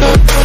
Yeah.